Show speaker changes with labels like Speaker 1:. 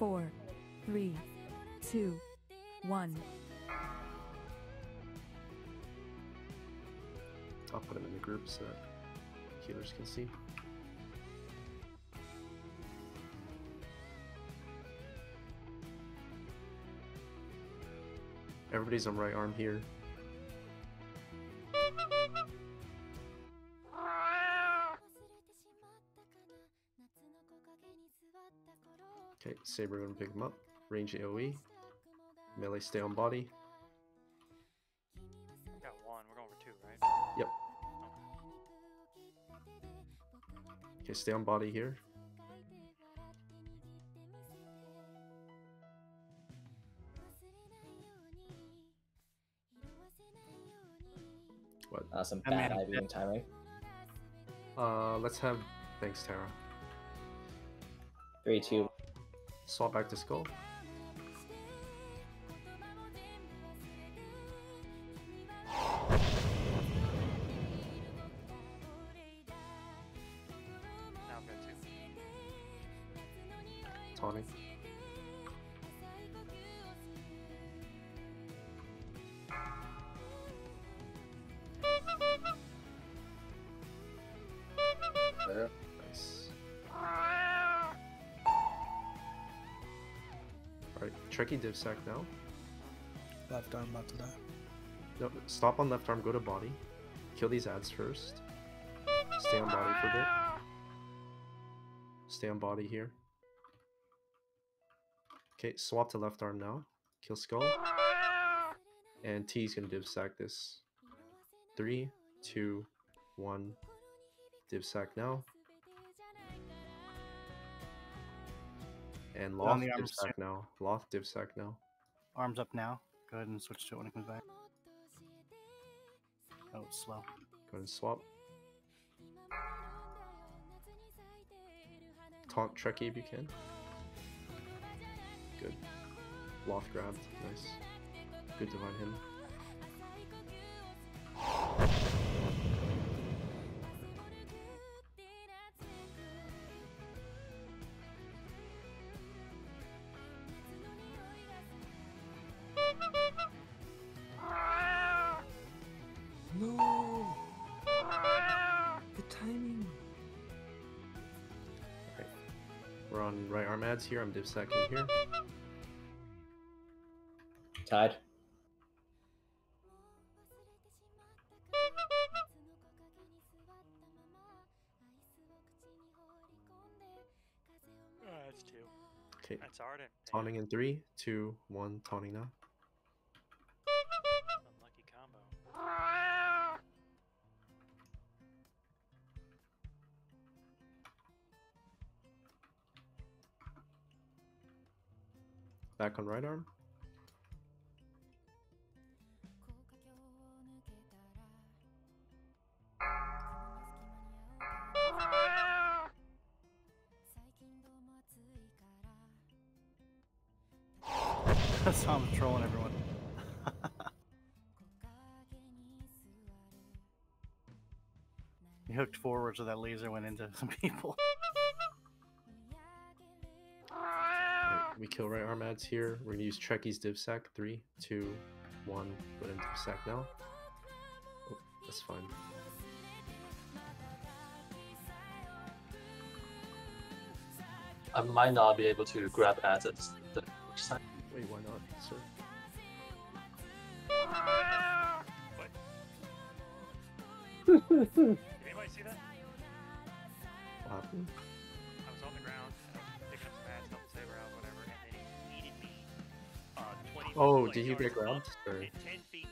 Speaker 1: four, three, two, one.
Speaker 2: I'll put them in the group so that healers can see. Everybody's on right arm here. Okay, Saber gonna pick him up. Range AoE. Melee stay on body.
Speaker 3: Got one. We're going for two, right?
Speaker 2: Yep. Okay, stay on body here. What?
Speaker 4: Uh, some
Speaker 5: I
Speaker 4: bad
Speaker 5: mean,
Speaker 4: Ivy and timing.
Speaker 2: Uh, let's have. Thanks, Tara.
Speaker 4: Three, two.
Speaker 2: Swap back to skull.
Speaker 3: Now I've got two.
Speaker 2: Taunting. Nice. Ah. Alright, Trekkie div sack now.
Speaker 5: Left arm about to die.
Speaker 2: No, stop on left arm, go to body. Kill these ads first. Stay on body for a bit. Stay on body here. Okay, swap to left arm now. Kill skull. And T's gonna div sack this. Three, two, one. Div sack now. And
Speaker 5: on
Speaker 2: Loth
Speaker 5: the
Speaker 2: div sack now. Loth div sack now.
Speaker 5: Arms up now. Go ahead and switch to it when it comes back. Oh, it's slow.
Speaker 2: Go ahead and swap. Taunt Trekkie if you can. Good. Loth grabbed. Nice. Good divine him. We're on right arm ads here. I'm div sacking here.
Speaker 4: Tied.
Speaker 3: Uh, that's two.
Speaker 2: Okay.
Speaker 3: That's Arden.
Speaker 2: Taunting in three, two, one. Taunting now. Back on right arm.
Speaker 5: That's how I'm trolling everyone. he hooked forward so that laser went into some people.
Speaker 2: we kill right arm ads here. We're gonna use Trekkie's div sack. Three, two, one. Go ahead and div sack now. Oh, that's fine.
Speaker 6: I might not be able to grab ads at the which side.
Speaker 2: Wait, why not, sir?
Speaker 3: Did anybody see that?
Speaker 2: What happened? Oh, did get grabbed?
Speaker 3: up
Speaker 2: Or...
Speaker 3: 10 feet